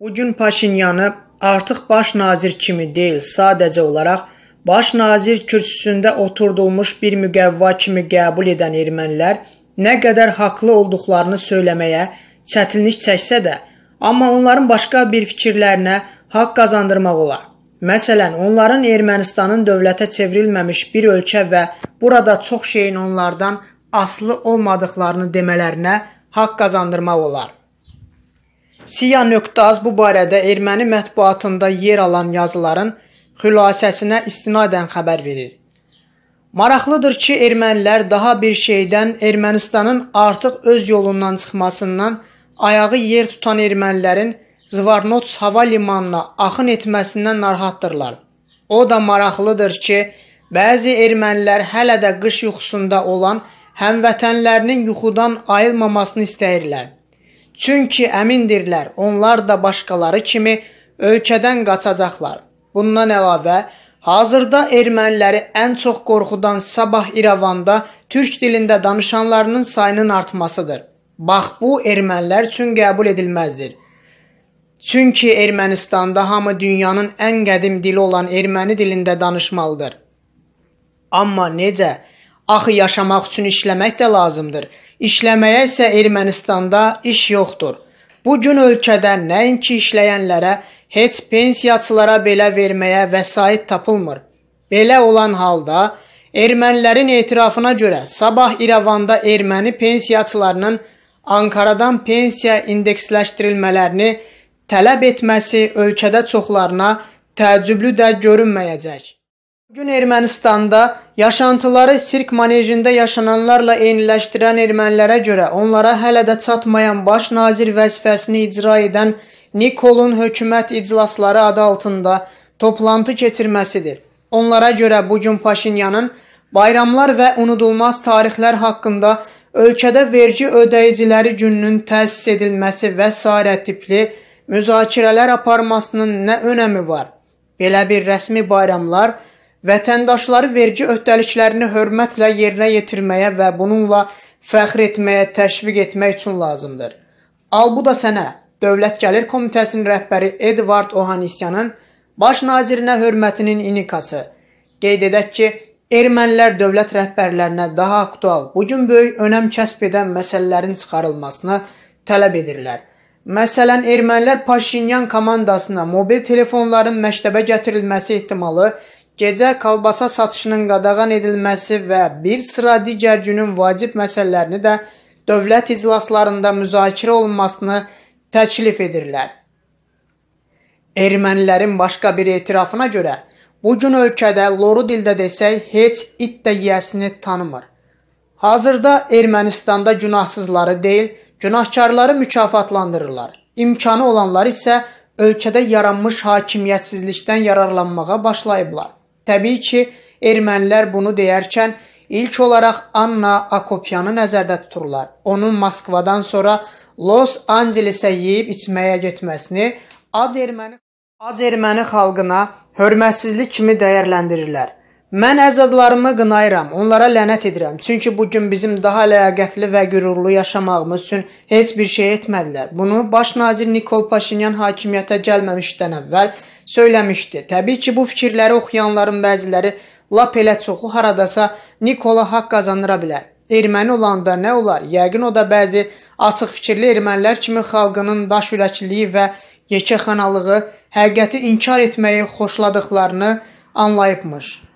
Bu gün Paşinyanı artıq baş nazir kimi deyil, sadəcə olaraq baş nazir kürsüsündə oturdulmuş bir müqəvva kimi qəbul edən ermənilər nə qədər haqlı olduqlarını söyləməyə çətinlik çəksə də, amma onların başqa bir fikirlərinə haqq qazandırmaq olar. Məsələn, onların Ermənistanın dövlətə çevrilməmiş bir ölkə və burada çox şeyin onlardan aslı olmadıqlarını demələrinə haqq qazandırmaq olar. Siya.az bu barədə erməni mətbuatında yer alan yazıların xülasəsinə istinadən xəbər verir. Maraqlıdır ki, ermənilər daha bir şeydən Ermənistanın artıq öz yolundan çıxmasından ayağı yer tutan ermənilərin Zvarnots hava limanına axın etməsindən narahatdırlar. O da maraqlıdır ki, bəzi ermənilər hələ də qış yuxusunda olan həmvətənlərinin yuxudan ayılmamasını istəyirlər. Çünki əmindirlər, onlar da başqaları kimi ölkədən qaçacaqlar. Bundan əlavə, hazırda erməniləri ən çox qorxudan sabah İrəvanda türk dilində danışanlarının sayının artmasıdır. Bax bu ermənilər üçün qəbul edilməzdir. Çünki Ermənistanda hamı dünyanın ən qədim dili olan erməni dilində danışmalıdır. Amma necə? Axı yaşamaq üçün işləmək də lazımdır. İşləməyə isə Ermənistanda iş yoxdur. Bu gün ölkədə nəinki işləyənlərə, heç pensiyaçılara belə verməyə vəsait tapılmır. Belə olan halda ermənilərin etirafına görə sabah İrəvanda erməni pensiyaçılarının Ankaradan pensiya indeksləşdirilmələrini tələb etməsi ölkədə çoxlarına təəccüblü də görünməyəcək. Gün Ermənistanda yaşantıları sirk manejində yaşananlarla eyniləşdirən ermənilərə görə onlara hələ də çatmayan baş nazir vəzifəsini icra edən Nikolun hökumət iclasları adı altında toplantı keçirməsidir. Onlara görə bu gün Paşinyanın bayramlar və unudulmaz tarixlər haqqında ölkədə vergi ödəyiciləri gününün təsis edilməsi və s. tipli müzakirələr aparmasının nə önəmi var? Belə bir rəsmi bayramlar vətəndaşları vergi öhdəliklərini hörmətlə yerinə yetirməyə və bununla fəxr etməyə təşviq etmək üçün lazımdır. Al bu da sənə Dövlət Gəlir Komitəsinin rəhbəri Edvard Ohanisyanın baş nazirinə hörmətinin inikası. Qeyd edək ki, ermənilər dövlət rəhbərlərinə daha aktual, bu gün böyük önəm kəsb edən məsələlərin çıxarılmasını tələb edirlər. Məsələn, ermənilər Paşinyan komandasına mobil telefonların məktəbə gətirilməsi ehtimalı gecə kalbasa satışının qadağan edilməsi və bir sıra digər günün vacib məsələlərini də dövlət iclaslarında müzakirə olunmasını təklif edirlər. Ermənilərin başqa bir etirafına görə bu gün ölkədə loru dildə desək heç it də yiyəsini tanımır. Hazırda Ermənistanda günahsızları deyil, günahkarları mükafatlandırırlar. İmkanı olanlar isə ölkədə yaranmış hakimiyyətsizlikdən yararlanmağa başlayıblar. Təbii ki, ermənilər bunu deyərkən ilk olaraq Anna Akopyanı nəzərdə tuturlar. Onun Moskvadan sonra Los Ancelesə yeyib içməyə getməsini ac erməni ac erməni xalqına hörmətsizlik kimi dəyərləndirirlər. Mən əzadlarımı qınayıram, onlara lənət edirəm. Çünki bu gün bizim daha ləyaqətli və qürurlu yaşamağımız üçün heç bir şey etmədilər. Bunu baş nazir Nikol Paşinyan hakimiyyətə gəlməmişdən əvvəl söyləmişdi. Təbii ki, bu fikirləri oxuyanların bəziləri lap elə çoxu haradasa Nikola haqq qazandıra bilər. Erməni olanda nə olar? Yəqin o da bəzi açıq fikirli ermənilər kimi xalqının daş ürəkliliyi və yekəxanalığı, həqiqəti inkar etməyi xoşladıqlarını anlayıbmış.